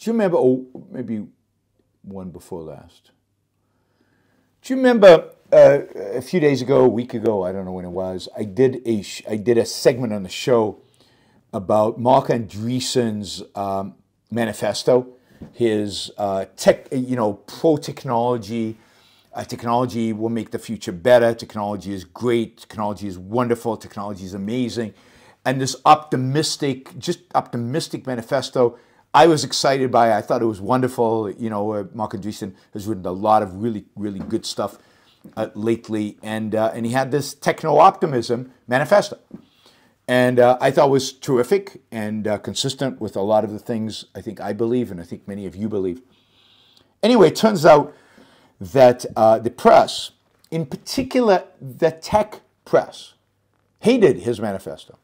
Do you remember, oh, maybe one before last? Do you remember uh, a few days ago, a week ago, I don't know when it was, I did a, I did a segment on the show about Marc Andreessen's um, manifesto, his uh, tech, you know, pro technology. Uh, technology will make the future better. Technology is great. Technology is wonderful. Technology is amazing. And this optimistic, just optimistic manifesto, I was excited by. It. I thought it was wonderful. You know, uh, Marc Andreessen has written a lot of really, really good stuff uh, lately, and uh, and he had this techno optimism manifesto and uh, I thought was terrific and uh, consistent with a lot of the things I think I believe and I think many of you believe. Anyway, it turns out that uh, the press, in particular the tech press, hated his manifesto.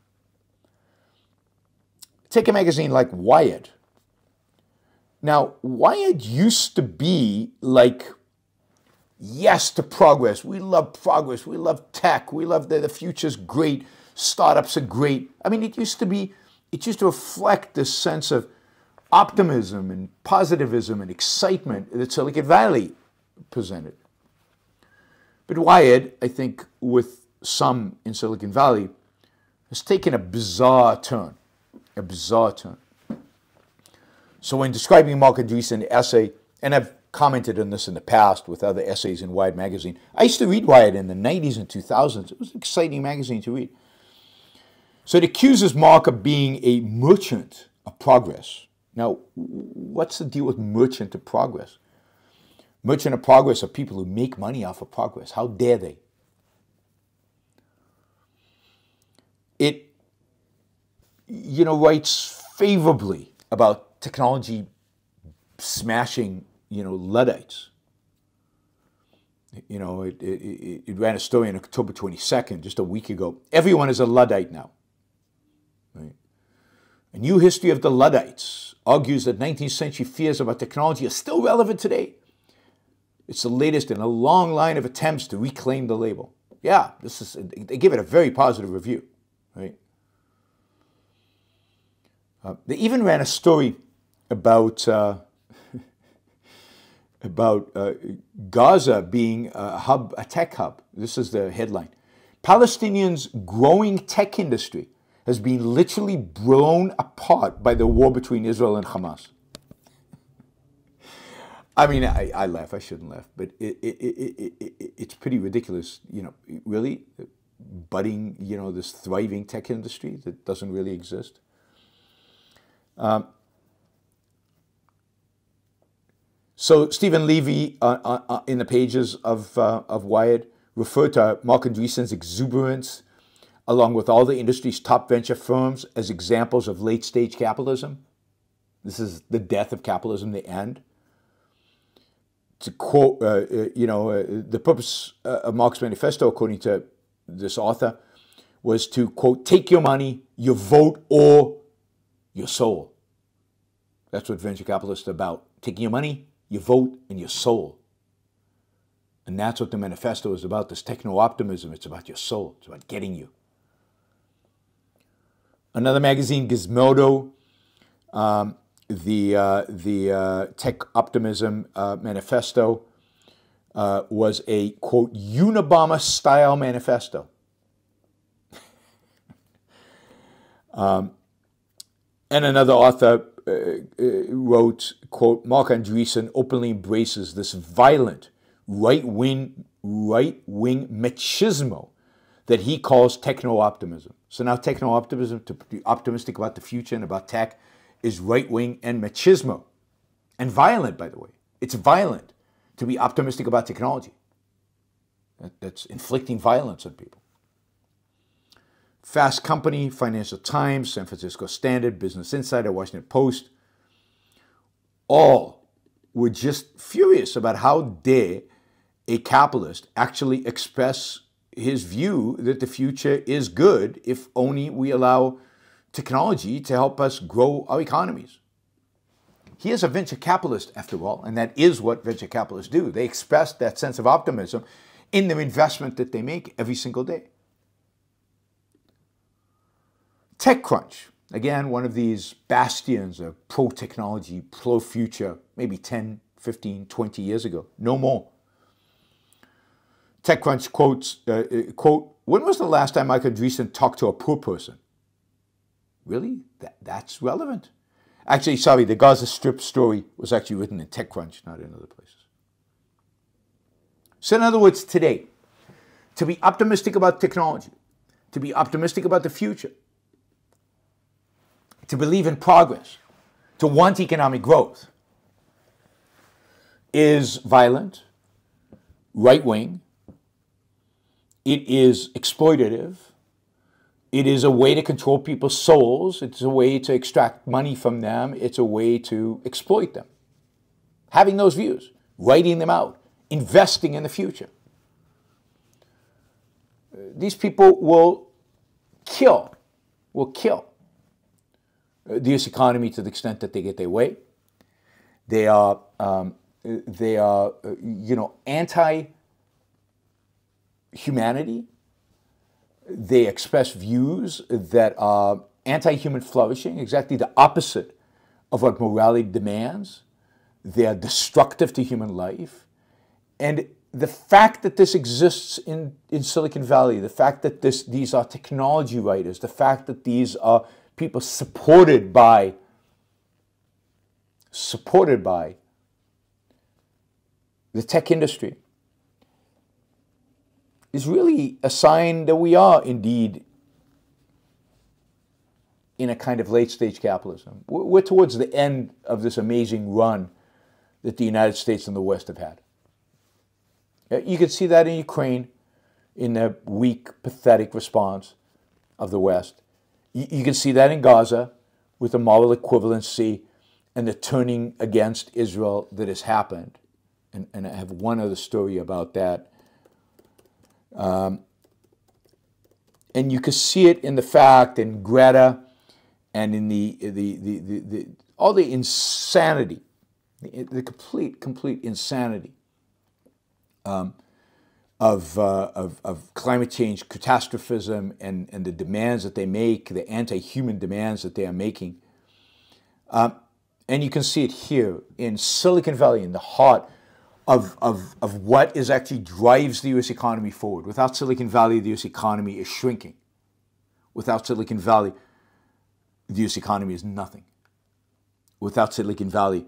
Take a magazine like Wired. Now, Wired used to be like, yes to progress. We love progress. We love tech. We love that the future's great startups are great. I mean, it used to be, it used to reflect this sense of optimism and positivism and excitement that Silicon Valley presented. But Wired, I think, with some in Silicon Valley, has taken a bizarre turn, a bizarre turn. So when describing Marc Andreessen essay, and I've commented on this in the past with other essays in Wired magazine. I used to read Wired in the 90s and 2000s. It was an exciting magazine to read. So it accuses Marc of being a merchant of progress. Now, what's the deal with merchant of progress? Merchant of progress are people who make money off of progress. How dare they? It, you know, writes favorably about technology smashing, you know, Luddites. You know, it, it, it ran a story on October 22nd, just a week ago. Everyone is a Luddite now. Right? A new history of the Luddites argues that 19th century fears about technology are still relevant today. It's the latest in a long line of attempts to reclaim the label. Yeah, this is they give it a very positive review, right? Uh, they even ran a story about uh, about uh, Gaza being a hub, a tech hub. This is the headline: Palestinians' growing tech industry has been literally blown apart by the war between Israel and Hamas. I mean, I, I laugh. I shouldn't laugh, but it, it, it, it, it's pretty ridiculous. You know, really budding, you know, this thriving tech industry that doesn't really exist. Um, so Steven Levy, uh, uh, uh, in the pages of, uh, of Wired, referred to Marc Andreessen's exuberance along with all the industry's top venture firms, as examples of late stage capitalism. This is the death of capitalism, the end. To quote, uh, uh, you know, the purpose of Marc's manifesto, according to this author, was to quote, take your money, your vote, or your soul. That's what venture capitalists are about taking your money, your vote, and your soul. And that's what the manifesto is about this techno optimism. It's about your soul, it's about getting you. Another magazine, Gizmodo, um, the, uh, the uh, Tech Optimism uh, Manifesto uh, was a, quote, Unabomber style manifesto. um, and another author Uh, uh, uh, wrote, quote, Marc Andreessen openly embraces this violent right-wing right-wing machismo that he calls techno-optimism. So now techno-optimism, to be optimistic about the future and about tech, is right-wing and machismo. And violent, by the way. It's violent to be optimistic about technology. That's inflicting violence on people. Fast Company, Financial Times, San Francisco Standard, Business Insider, Washington Post, all were just furious about how dare a capitalist actually express his view that the future is good if only we allow technology to help us grow our economies. He is a venture capitalist, after all, and that is what venture capitalists do. They express that sense of optimism in the investment that they make every single day. TechCrunch, Again, one of these bastions of pro technology, pro future, maybe 10, 15, 20 years ago. No more. TechCrunch quotes, uh, uh, quote, when was the last time Michael Andreessen talked to a poor person? Really? That, that's relevant. Actually, sorry, the Gaza Strip story was actually written in TechCrunch, not in other places. So, in other words, today, to be optimistic about technology, to be optimistic about the future, to believe in progress, to want economic growth, is violent, right wing, it is exploitative, it is a way to control people's souls, it's a way to extract money from them, it's a way to exploit them. Having those views, writing them out, investing in the future. These people will kill, will kill the U.S. economy to the extent that they get their way. They are, um, they are, you know, anti-humanity. They express views that are anti-human flourishing, exactly the opposite of what morality demands. They are destructive to human life. And the fact that this exists in, in Silicon Valley, the fact that this, these are technology writers, the fact that these are people supported by supported by the tech industry is really a sign that we are indeed in a kind of late stage capitalism. We're towards the end of this amazing run that the United States and the West have had. You can see that in Ukraine, in the weak, pathetic response of the West. You, can see that in Gaza with the moral equivalency and the turning against Israel that has happened. And, and I have one other story about that. Um, and you can see it in the fact in Greta and in the, the, the, the, the all the insanity, the, the, complete, complete insanity um, of, uh, of, of, climate change catastrophism and, and the demands that they make, the anti human demands that they are making. Um, and you can see it here in Silicon Valley, in the heart of, of, of what is actually drives the US economy forward. Without Silicon Valley, the US economy is shrinking. Without Silicon Valley, the US economy is nothing. Without Silicon Valley,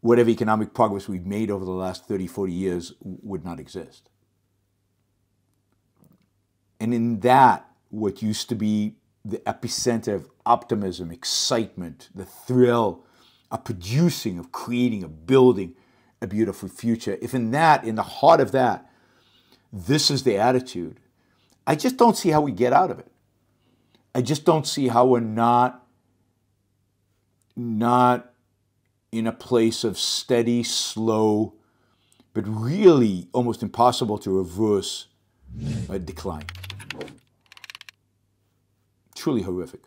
whatever economic progress we've made over the last 30, 40 years would not exist. And in that, what used to be the epicenter of optimism, excitement, the thrill of producing, of creating, of building a beautiful future, if in that, in the heart of that, this is the attitude, I just don't see how we get out of it. I just don't see how we're not, not in a place of steady, slow, but really almost impossible to reverse a decline truly horrific.